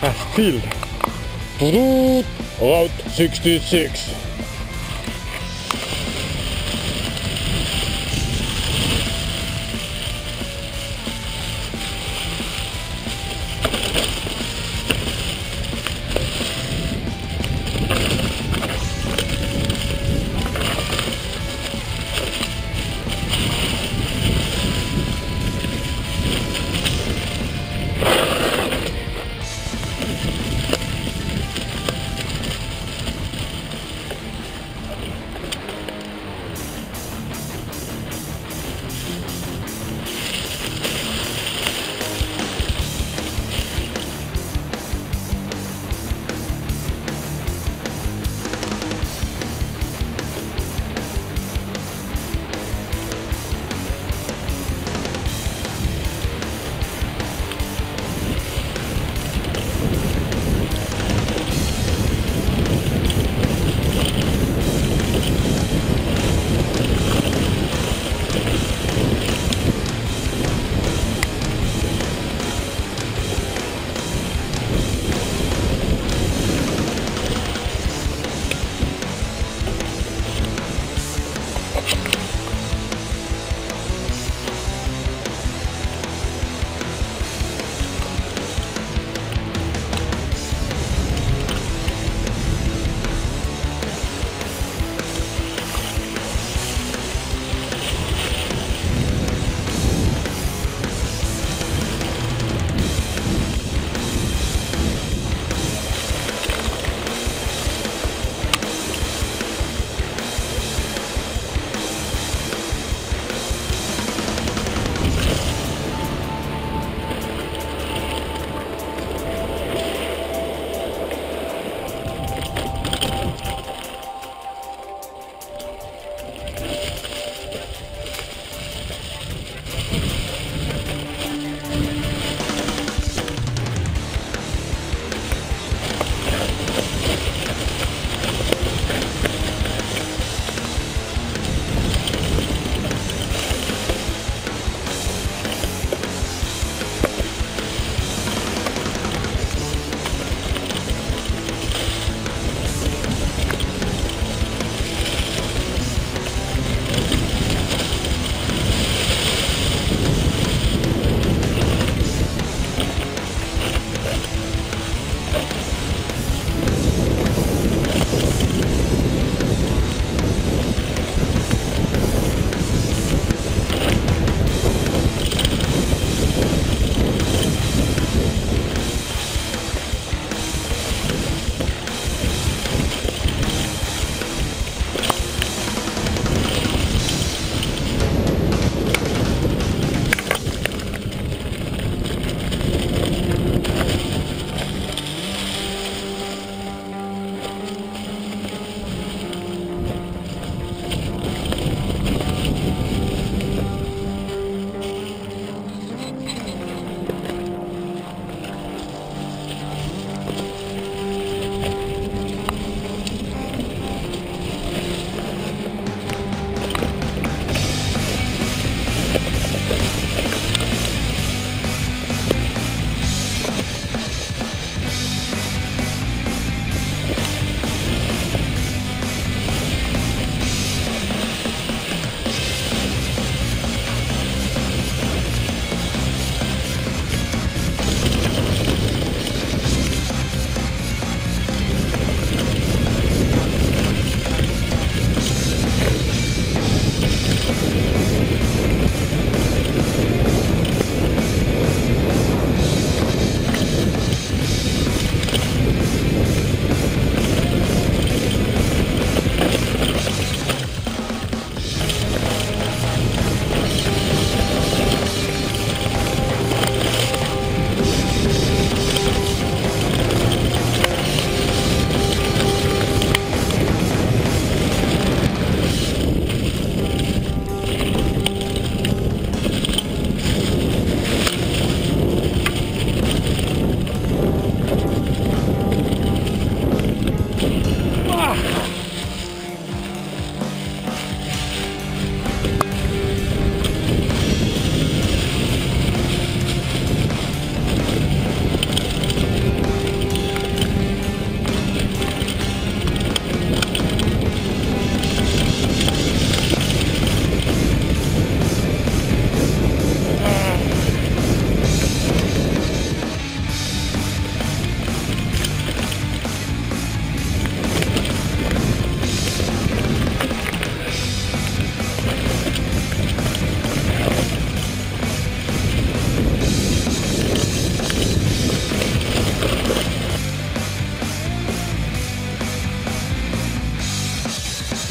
That's filled. Route 66. Bye.